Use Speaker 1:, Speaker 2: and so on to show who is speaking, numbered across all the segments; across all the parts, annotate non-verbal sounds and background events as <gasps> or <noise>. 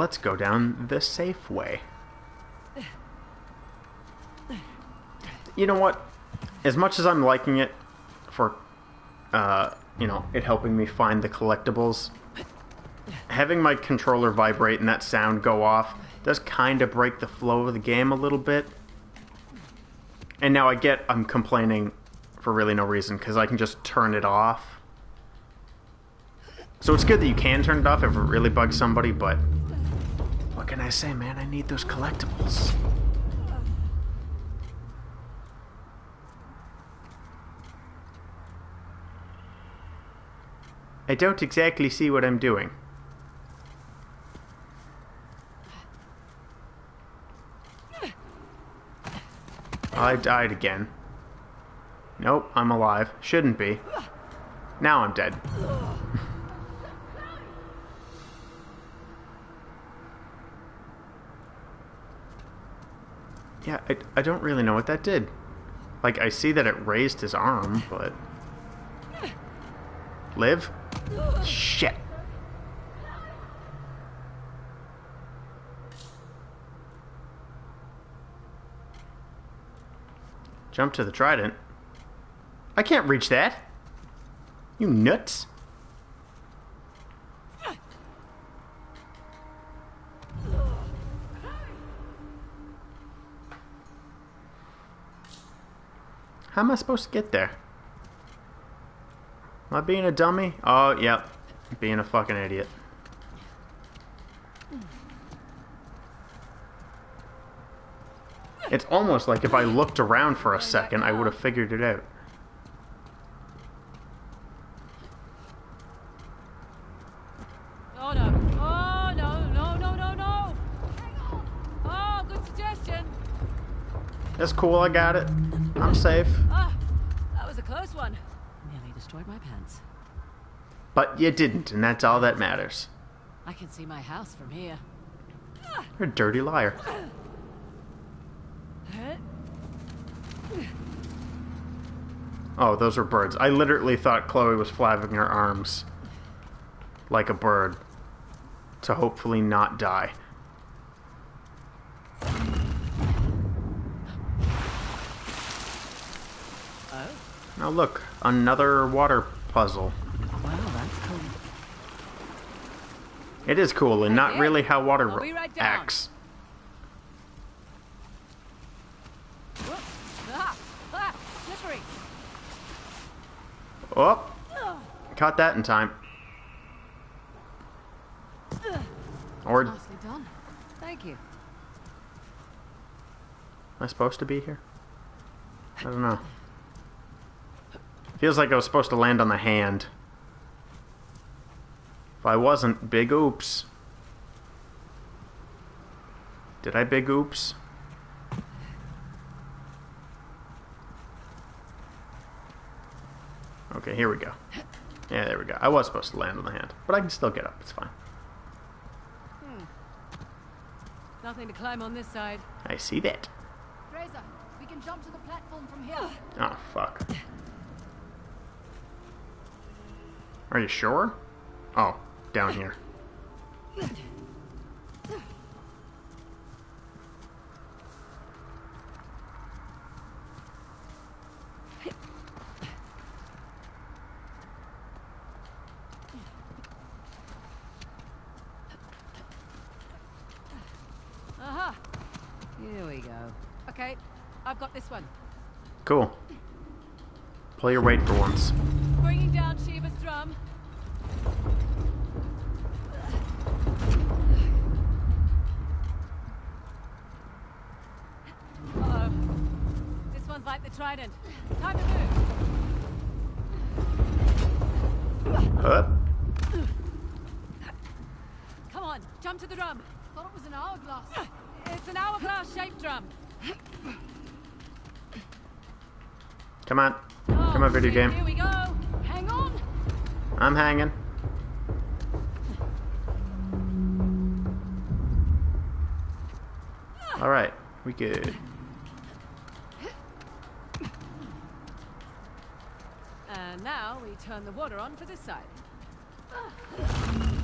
Speaker 1: let's go down the safe way. You know what? As much as I'm liking it for, uh, you know, it helping me find the collectibles, having my controller vibrate and that sound go off does kind of break the flow of the game a little bit. And now I get I'm complaining for really no reason because I can just turn it off. So it's good that you can turn it off if it really bugs somebody, but what can I say, man? I need those collectibles. I don't exactly see what I'm doing. Oh, I died again. Nope, I'm alive. Shouldn't be. Now I'm dead. Yeah, I, I don't really know what that did. Like, I see that it raised his arm, but... Live? Shit. Jump to the trident. I can't reach that. You nuts. How am I supposed to get there? Am I being a dummy? Oh, yep. Being a fucking idiot. It's almost like if I looked around for a second, I would have figured it out.
Speaker 2: Oh no. Oh no, no, no, no, no. Oh, good suggestion.
Speaker 1: It's cool, I got it. I'm safe.
Speaker 2: Was a close one. Nearly destroyed my pants.
Speaker 1: But you didn't, and that's all that matters.
Speaker 2: I can see my house from here.
Speaker 1: You're a dirty liar. Oh, those were birds. I literally thought Chloe was flapping her arms like a bird to hopefully not die.
Speaker 2: Oh,
Speaker 1: Now look, another water puzzle.
Speaker 2: wow, that's cool.
Speaker 1: It is cool and not really how water
Speaker 2: right
Speaker 1: acts.
Speaker 2: Ah.
Speaker 1: Oh, caught that in time. Or
Speaker 2: Nicely done. Thank you.
Speaker 1: Am I supposed to be here? I don't know. Feels like I was supposed to land on the hand. If I wasn't, big oops. Did I big oops? Okay, here we go. Yeah, there we go. I was supposed to land on the hand, but I can still get up. It's fine. Hmm.
Speaker 2: Nothing to climb on this side.
Speaker 1: I see that.
Speaker 3: Frazer, we can jump to the platform from here.
Speaker 1: Oh, fuck. Are you sure? Oh, down here.
Speaker 2: Aha. Here we go. Okay, I've got this one.
Speaker 1: Cool. Play your weight for once.
Speaker 2: Bringing down Shiva's drum. Uh-oh. This like the trident. Time to move.
Speaker 1: Up.
Speaker 2: Come on, jump to the drum.
Speaker 3: Thought it was an hourglass.
Speaker 2: It's an hourglass-shaped drum.
Speaker 1: Come on.
Speaker 2: Oh,
Speaker 1: Come on, video oh,
Speaker 2: here
Speaker 1: game.
Speaker 2: we go. Hang on.
Speaker 1: I'm hanging. Alright, we good.
Speaker 2: And now we turn the water on for this side.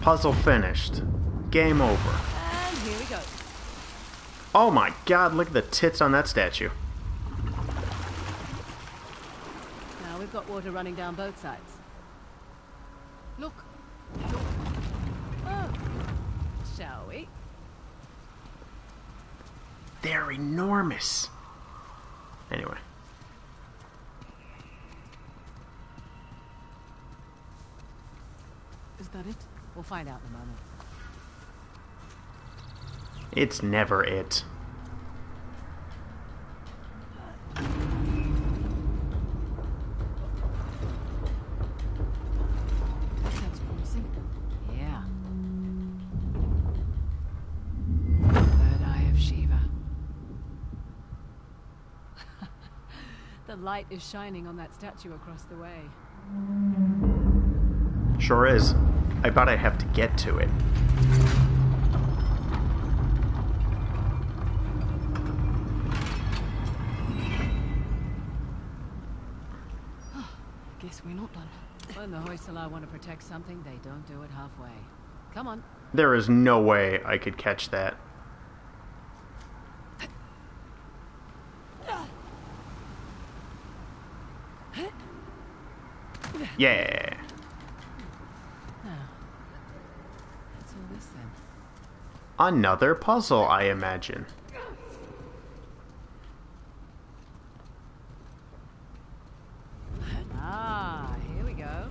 Speaker 1: Puzzle finished. Game over.
Speaker 2: And here we go.
Speaker 1: Oh my god, look at the tits on that statue.
Speaker 2: Now we've got water running down both sides.
Speaker 3: Look,
Speaker 2: Oh, shall we?
Speaker 1: They're enormous. Anyway.
Speaker 2: That it? We'll find out in a moment.
Speaker 1: It's never it.
Speaker 3: that sounds promising.
Speaker 2: Yeah. Third eye of Shiva. <laughs> the light is shining on that statue across the way.
Speaker 1: Sure is. I bet I have to get to it. <sighs>
Speaker 3: Guess we're not done.
Speaker 2: When the Hoysala want to protect something, they don't do it halfway. Come on.
Speaker 1: There is no way I could catch that. <sighs> Yeah.
Speaker 2: Now, what's all this then?
Speaker 1: Another puzzle, I imagine.
Speaker 2: Ah, here we go.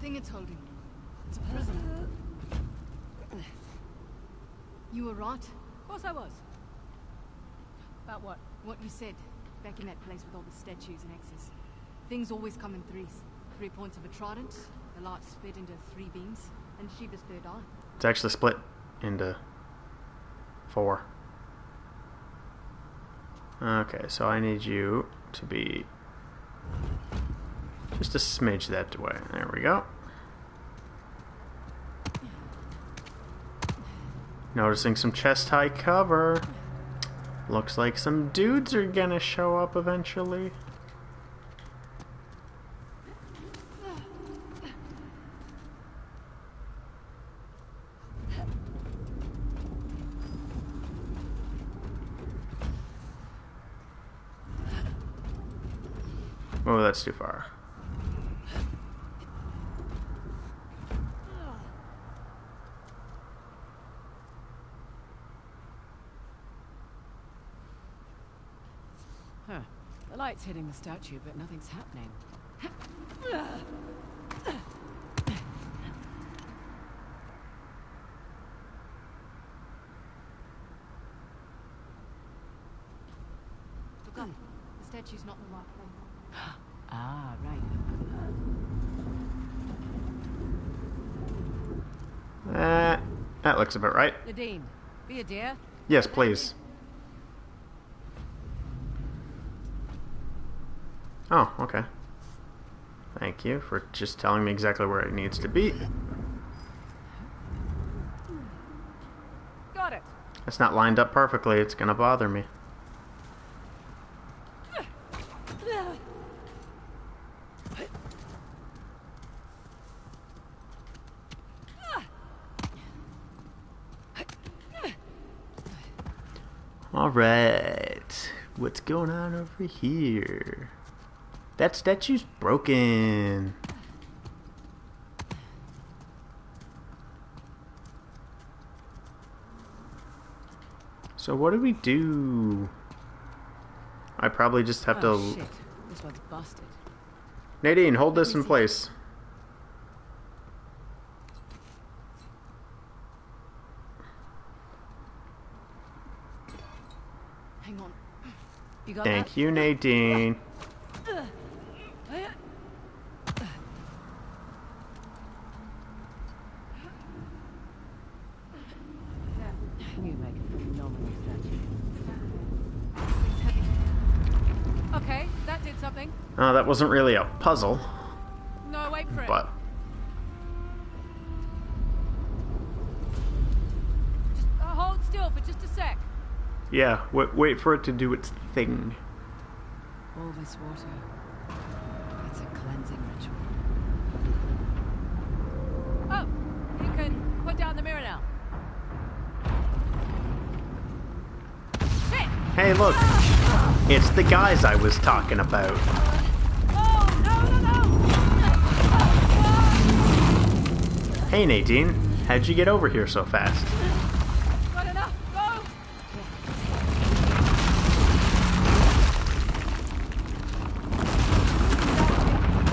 Speaker 3: Thing it's holding. It's a prison. You were right.
Speaker 2: Of course I was. What
Speaker 3: you said back in that place with all the statues and axes. Things always come in threes. Three points of a trident, the light split into three beams, and Shiva's third eye.
Speaker 1: It's actually split into four. Okay, so I need you to be just a smidge that way. There we go. Noticing some chest high cover. Looks like some dudes are gonna show up eventually. Oh, that's too far.
Speaker 2: Huh. The light's hitting the statue, but nothing's happening.
Speaker 3: Look up. The statue's not the right place. <gasps>
Speaker 2: Ah, right.
Speaker 1: Uh, that looks about right.
Speaker 2: Nadine, be a dear.
Speaker 1: Yes, please. Oh, okay. Thank you for just telling me exactly where it needs to be.
Speaker 2: Got it.
Speaker 1: It's not lined up perfectly. It's gonna bother me. Alright. What's going on over here? That statue's broken. So what do we do? I probably just have
Speaker 2: oh,
Speaker 1: to...
Speaker 2: shit. This one's busted.
Speaker 1: Nadine, hold this in place.
Speaker 3: Hang on.
Speaker 2: You got
Speaker 1: Thank
Speaker 2: that?
Speaker 1: you, Nadine.
Speaker 2: You make a phenomenal statue.
Speaker 3: It's heavy.
Speaker 2: Okay, that did something.
Speaker 1: Oh, that wasn't really a puzzle,
Speaker 2: No, wait for it.
Speaker 1: but
Speaker 2: Just uh, hold still for just a sec.
Speaker 1: Yeah, wait, wait for it to do its thing.
Speaker 2: All this water. It's a cleansing ritual. Oh, you can put down the mirror now. Sit!
Speaker 1: Hey, look! It's the guys I was talking about.
Speaker 2: Oh, no, no, no!
Speaker 1: Hey, Nadine. How'd you get over here so fast?
Speaker 2: Not enough, go!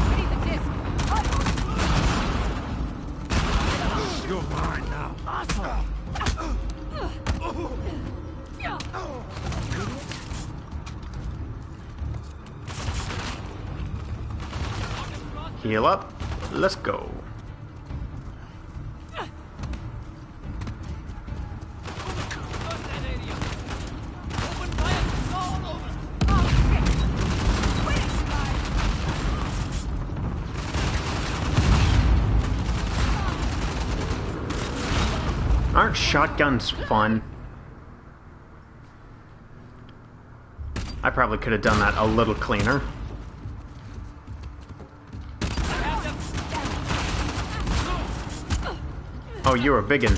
Speaker 2: I need the disc.
Speaker 4: You're mine now.
Speaker 1: Heal up. Let's go. Aren't shotguns fun? I probably could have done that a little cleaner. Oh, you're a biggin.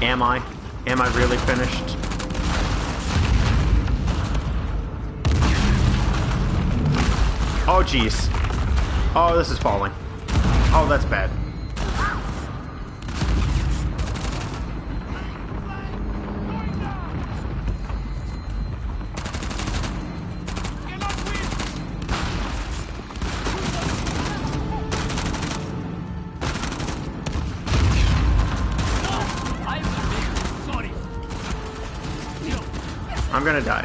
Speaker 1: Am I? Am I really finished? Oh, jeez. Oh, this is falling. Oh, that's bad. I'm gonna die.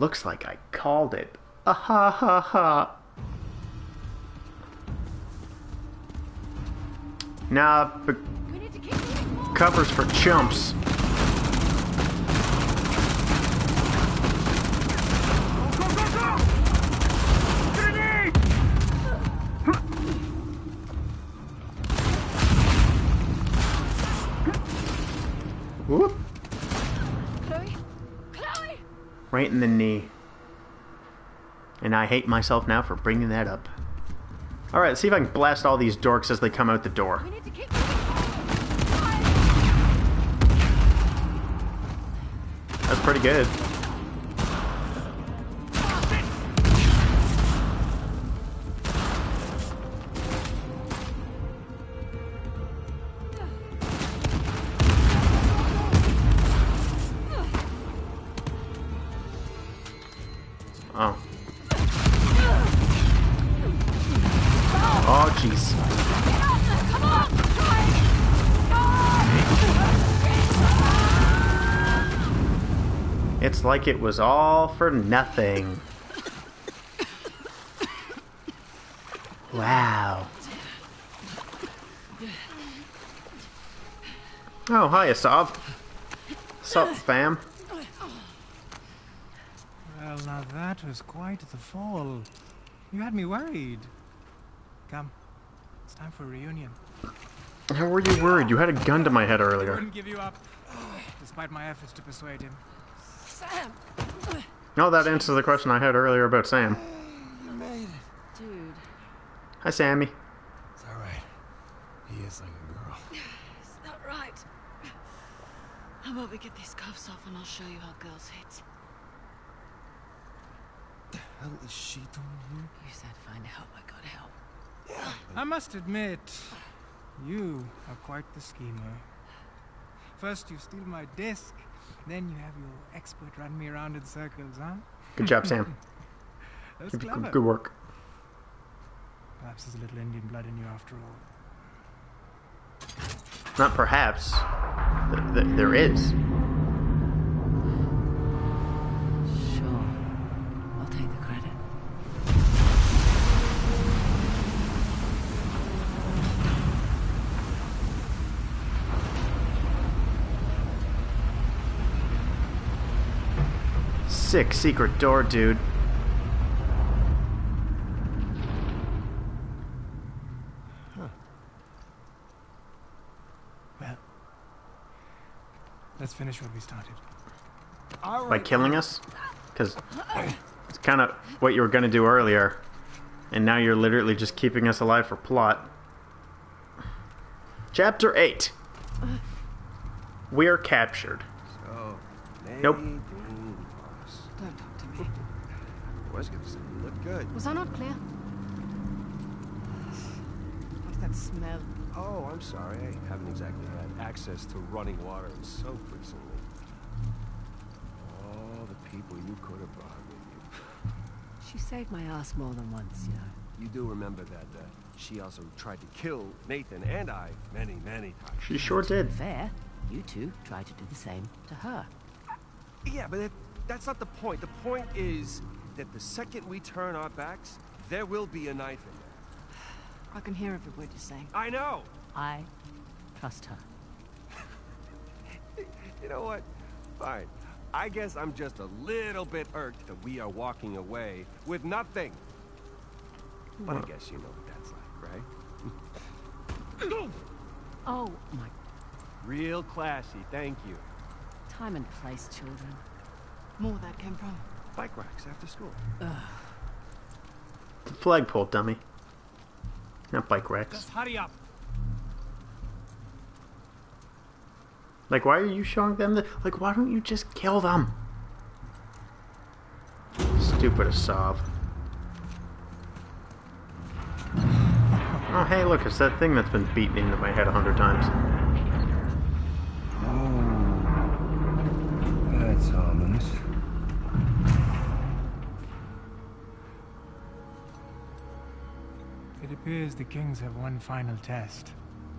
Speaker 1: Looks like I called it. Ah ha ha ha. Nah, but
Speaker 3: We need to keep moving forward.
Speaker 1: covers for chumps. Right in the knee. And I hate myself now for bringing that up. Alright, let's see if I can blast all these dorks as they come out the door.
Speaker 3: We need to keep moving forward.
Speaker 1: That's pretty good. Oh. Oh, jeez. It's like it was all for nothing. Wow. Oh, hi, Asav. Sup, fam?
Speaker 5: Well, now that was quite the fall. You had me worried. Come, it's time for a reunion.
Speaker 1: How were you worried? You had a gun to my head
Speaker 5: I
Speaker 1: earlier.
Speaker 5: wouldn't give you up, despite my efforts to persuade him.
Speaker 2: Sam!
Speaker 1: No, that answers the question I had earlier about Sam. You made it.
Speaker 2: Dude,
Speaker 1: Hi, Sammy.
Speaker 4: It's alright. He is like a girl. <sighs>
Speaker 3: Is that right? How about we get these cuffs off and I'll show you how girls hit.
Speaker 4: The hell is she doing here?
Speaker 2: you said find help, I got help. Yeah.
Speaker 5: I must admit, you are quite the schemer. First you steal my disc, then you have your expert run me around in circles, huh?
Speaker 1: Good job, Sam. <laughs>
Speaker 5: That's
Speaker 1: Good,
Speaker 5: clever.
Speaker 1: good work.
Speaker 5: Perhaps there's a little Indian blood in you after all.
Speaker 1: Not perhaps. Th- th- there is. sick secret door, dude.
Speaker 5: Well, let's finish what we started.
Speaker 1: By killing us? Because it's kind of what you were going to do earlier. And now you're literally just keeping us alive for plot. Chapter 8. We're captured.
Speaker 4: So,
Speaker 1: nope.
Speaker 4: Nadine Ross.
Speaker 3: Don't talk to me.
Speaker 4: I was gonna say you look good.
Speaker 3: Was I not clear? What's that smell?
Speaker 4: Oh, I'm sorry. I haven't exactly had access to running water and soap recently. All the people you could have brought with you.
Speaker 6: She saved my ass more than once, you know.
Speaker 4: You do remember that uh, she also tried to kill Nathan and I many, many times.
Speaker 1: She sure did.
Speaker 6: Fair. You two tried to do the same to her.
Speaker 4: Yeah, but that, that's not the point. The point is that the second we turn our backs, there will be a knife in there. <sighs>
Speaker 3: I can hear every word you're saying.
Speaker 4: I know!
Speaker 6: I trust her. <laughs>
Speaker 4: You know what? Fine. I guess I'm just a little bit irked that we are walking away with nothing. But I guess you know what that's like, right? <laughs>
Speaker 6: Oh, my
Speaker 4: Real classy, thank you.
Speaker 6: time and place, children.
Speaker 3: More that came from.
Speaker 4: Bike racks after school.
Speaker 1: The flagpole, dummy. Not bike racks.
Speaker 5: Just hurry up.
Speaker 1: Like, why are you showing them the. Like, why don't you just kill them? Stupid Asav. Oh, hey, look, it's that thing that's been beaten into my head a hundred times.
Speaker 4: That's.
Speaker 5: It appears the kings have one final test.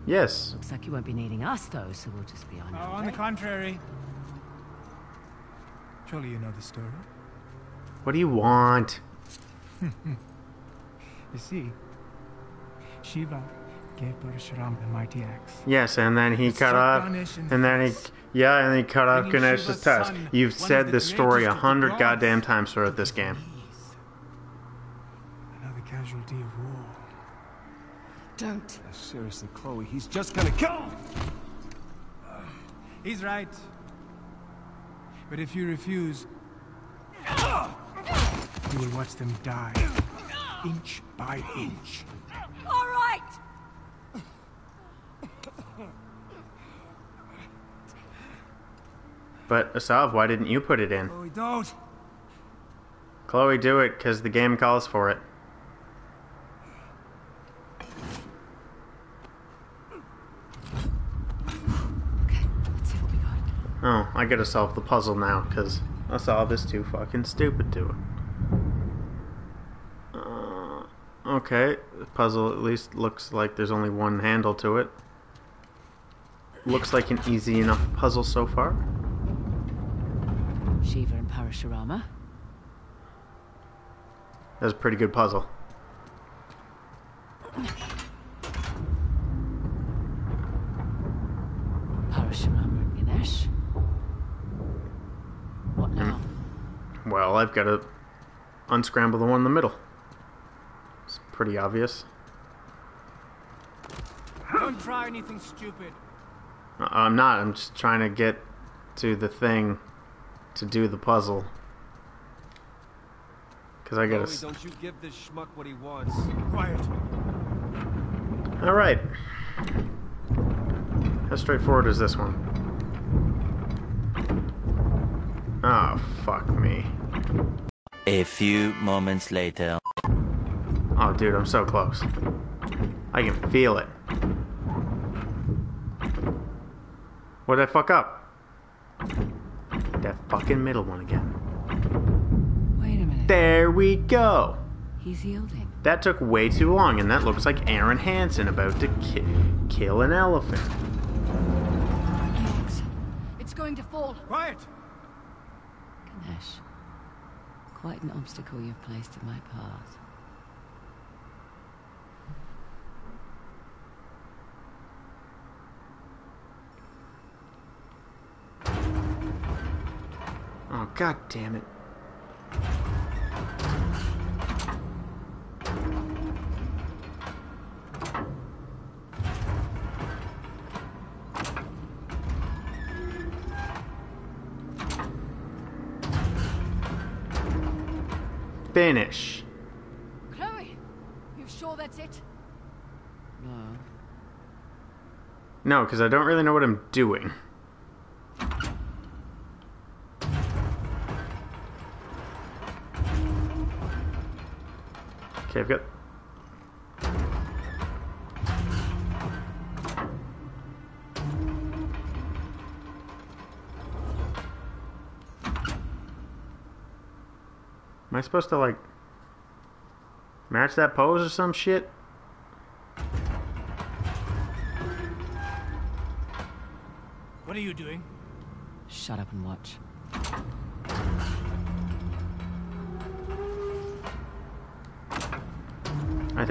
Speaker 1: Yes.
Speaker 6: Looks like you won't be needing us, though, so we'll just be on
Speaker 5: Oh,
Speaker 6: our uh,
Speaker 5: on the contrary. Surely you know the story.
Speaker 1: What do you want? <laughs>
Speaker 5: You see, Shiva gave Parashuram the mighty axe.
Speaker 1: Yes, and then he cut off, and then he, yeah, and he cut off
Speaker 5: Bringing
Speaker 1: Ganesh's
Speaker 5: Shiva's
Speaker 1: tusk. You've said this story a
Speaker 5: greatest of the
Speaker 1: hundred goddamn times throughout this game.
Speaker 5: Another casualty of war.
Speaker 3: Don't.
Speaker 4: Seriously, Chloe, he's just gonna kill him! <sighs>
Speaker 5: He's right. But if you refuse, you will watch them die, inch by inch.
Speaker 6: All right!
Speaker 1: But Asav, why didn't you put it in?
Speaker 5: We don't.
Speaker 1: Chloe, do it, because the game calls for it.
Speaker 6: Okay, let's see what we got.
Speaker 1: Oh, I gotta solve the puzzle now, because Asav is too fucking stupid to it. Uh, okay, the puzzle at least looks like there's only one handle to it. Looks like an easy enough puzzle so far.
Speaker 6: Shiva and Parashurama.
Speaker 1: That's a pretty good puzzle.
Speaker 6: Parashurama and Ganesh. What now?
Speaker 1: Well, I've got to unscramble the one in the middle. It's pretty obvious.
Speaker 5: Don't try anything stupid.
Speaker 1: Uh, I'm not. I'm just trying to get to the thing to do the puzzle. Because I gotta.
Speaker 4: Chloe, don't you give this schmuck what he wants.
Speaker 5: Quiet.
Speaker 1: All right. How straightforward is this one? Oh, fuck me.
Speaker 7: A few moments later.
Speaker 1: Oh, dude, I'm so close. I can feel it. What did I fuck up? That fucking middle one again.
Speaker 6: Wait a minute.
Speaker 1: There we go.
Speaker 6: He's yielding.
Speaker 1: That took way too long, and that looks like Aaron Hansen about to ki- kill an elephant.
Speaker 3: Alex, it's going to fall.
Speaker 5: Quiet.
Speaker 6: Ganesh. Quite an obstacle you've placed in my path.
Speaker 1: Oh, god damn it. Finish.
Speaker 3: Chloe, you sure that's it?
Speaker 2: No.
Speaker 1: No, because I don't really know what I'm doing. Okay, I've got. Am I supposed to, like, match that pose or some shit?
Speaker 5: What are you doing?
Speaker 2: Shut up and watch.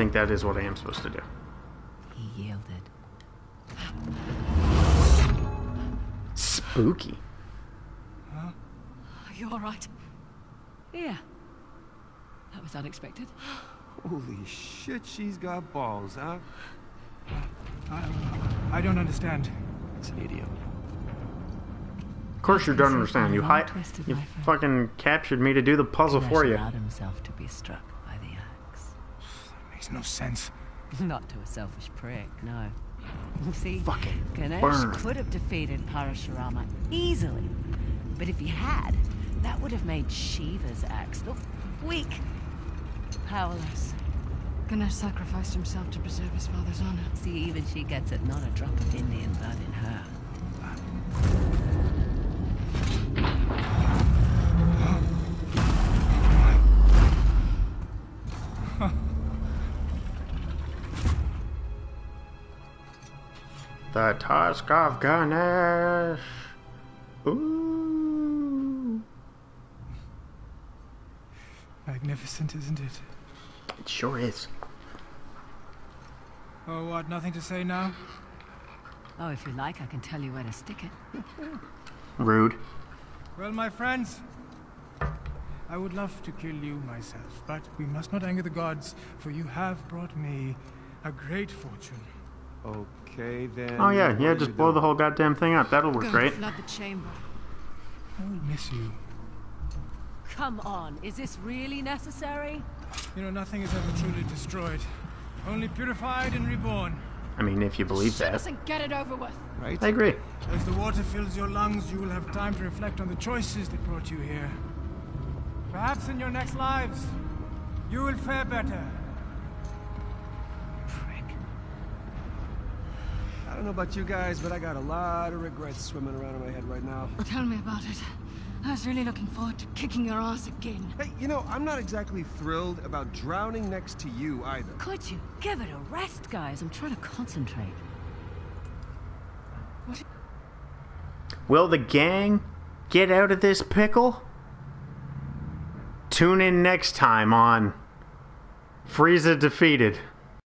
Speaker 1: Think that is what I am supposed to do.
Speaker 2: He yielded.
Speaker 1: Spooky.
Speaker 3: Are you alright?
Speaker 2: Yeah. That was unexpected.
Speaker 4: Holy shit, she's got balls, huh?
Speaker 5: I don't understand.
Speaker 4: It's an idiot.
Speaker 1: Of course you don't understand. You hi-
Speaker 2: Twisted,
Speaker 1: you
Speaker 2: my friend.
Speaker 1: fucking captured me to do the puzzle for you.
Speaker 2: allowed himself to be struck by the axe.
Speaker 5: Makes no sense.
Speaker 2: Not to a selfish prick, no. See,
Speaker 1: Fucking
Speaker 2: Ganesh
Speaker 1: burn.
Speaker 2: could have defeated Parashurama easily. But if he had, that would have made Shiva's axe look weak, powerless.
Speaker 3: Ganesh sacrificed himself to preserve his father's honor.
Speaker 2: See, even she gets it, not a drop of Indian blood in her.
Speaker 1: The Tusk of Ganesh. Ooh.
Speaker 5: Magnificent, isn't it?
Speaker 1: It sure is.
Speaker 5: Oh, what? Nothing to say now?
Speaker 2: Oh, if you like, I can tell you where to stick it. <laughs>
Speaker 1: Rude.
Speaker 5: Well, my friends, I would love to kill you myself, but we must not anger the gods, for you have brought me a great fortune.
Speaker 4: Okay, then.
Speaker 1: Oh yeah, yeah. Just
Speaker 4: you
Speaker 1: blow the
Speaker 4: doing?
Speaker 1: whole goddamn thing up. That'll work
Speaker 3: Go
Speaker 1: great.
Speaker 3: flood the chamber.
Speaker 5: Oh, I will miss you.
Speaker 2: Come on, is this really necessary?
Speaker 5: You know, nothing is ever truly destroyed, only purified and reborn.
Speaker 1: I mean, if you believe
Speaker 3: Shut us
Speaker 1: that.
Speaker 3: and get it over with.
Speaker 4: Right?
Speaker 1: I agree.
Speaker 5: As the water fills your lungs, you will have time to reflect on the choices that brought you here. Perhaps in your next lives, you will fare better.
Speaker 2: Prick.
Speaker 4: I don't know about you guys, but I got a lot of regrets swimming around in my head right now.
Speaker 3: Tell me about it. I was really looking forward to kicking your ass again.
Speaker 4: Hey, you know, I'm not exactly thrilled about drowning next to you either.
Speaker 2: Could you give it a rest, guys? I'm trying to concentrate.
Speaker 1: Will the gang get out of this pickle? Tune in next time on Frieza Defeated.